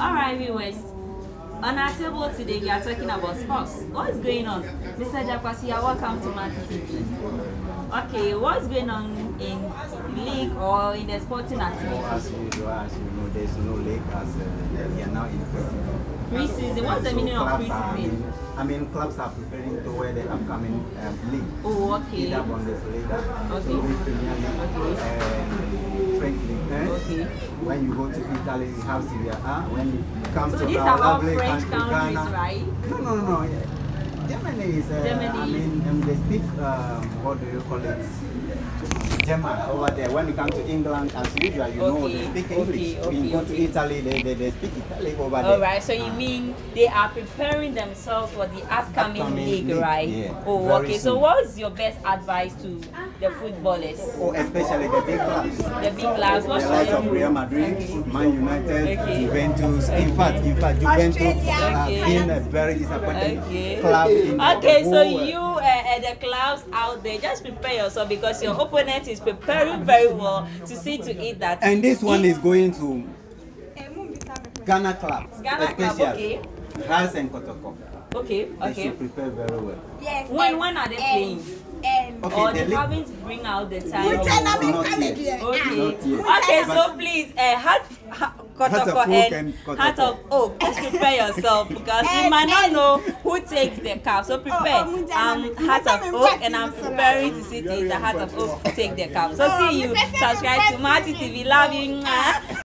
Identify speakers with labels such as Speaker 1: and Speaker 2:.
Speaker 1: All right, viewers. On our table today, we are talking about sports. What is going on? Mr. Jakwasi, welcome to Mati TV. Okay, what's going on in league or in the sporting
Speaker 2: As
Speaker 1: activities?
Speaker 2: usual, as you know, there's no league as uh, we are now in preseason.
Speaker 1: Preseason. What's the
Speaker 2: So
Speaker 1: meaning of preseason?
Speaker 2: I mean, clubs are preparing toward the upcoming um, league.
Speaker 1: Oh, okay.
Speaker 2: Either Bundesliga,
Speaker 1: Okay.
Speaker 2: Premier League,
Speaker 1: Okay.
Speaker 2: and French League. eh?
Speaker 1: Okay.
Speaker 2: When you go to Italy, you have Serie A. Uh, when you come
Speaker 1: So
Speaker 2: to
Speaker 1: these
Speaker 2: our lovely
Speaker 1: French
Speaker 2: country,
Speaker 1: countries,
Speaker 2: Ghana,
Speaker 1: right?
Speaker 2: No, no, no, no. Germany is. Uh,
Speaker 1: Germany
Speaker 2: I mean, um, they speak. Um, what do you call it? German over there. When you come to England, as usual, you know they speak English.
Speaker 1: okay,
Speaker 2: when you go to
Speaker 1: okay.
Speaker 2: Italy, they, they, they speak Italian over there.
Speaker 1: All right. So you
Speaker 2: Ah.
Speaker 1: mean they are preparing themselves for the upcoming,
Speaker 2: Upcoming
Speaker 1: league,
Speaker 2: league,
Speaker 1: right?
Speaker 2: yeah.
Speaker 1: Oh, okay. So what's your best advice to the footballers?
Speaker 2: Oh, especially the big clubs.
Speaker 1: The big clubs. What
Speaker 2: The likes of? Real Madrid, Man United,
Speaker 1: Okay.
Speaker 2: Juventus. In fact, in fact, Juventus have
Speaker 1: Okay.
Speaker 2: been a very disappointing
Speaker 1: Okay.
Speaker 2: club
Speaker 1: Okay, so you uh, uh, the clubs out there, just prepare yourself because your opponent is preparing very well to see to it that.
Speaker 2: And this one is going to Ghana club,
Speaker 1: Ghana club,
Speaker 2: especially Hearts and Kotoko.
Speaker 1: Okay,
Speaker 2: They
Speaker 1: okay.
Speaker 2: should prepare very well.
Speaker 3: Yes.
Speaker 1: When
Speaker 3: and-
Speaker 1: when are they playing?
Speaker 3: and-
Speaker 2: Okay,
Speaker 1: Or
Speaker 2: the
Speaker 1: they haven't bring out the time.
Speaker 3: have
Speaker 2: Not yet.
Speaker 3: here?
Speaker 1: Okay.
Speaker 2: Not yet.
Speaker 1: Okay, so please, uh, heart, ha,
Speaker 2: Heart of
Speaker 1: Kotoko
Speaker 2: Oak
Speaker 1: and
Speaker 2: and Kotoko.
Speaker 1: heart of oak. Just prepare yourself because you
Speaker 3: And-
Speaker 1: might not know who takes the cup. So oh, oh, prepare.
Speaker 3: oh, Munjana,
Speaker 1: I'm
Speaker 3: Munjana,
Speaker 1: heart of oak and I'm preparing to see to it the heart of oak take the cup. So
Speaker 3: Oh,
Speaker 1: see you. Subscribe to
Speaker 3: Munjana,
Speaker 1: Marty TV. Love you. Mwah.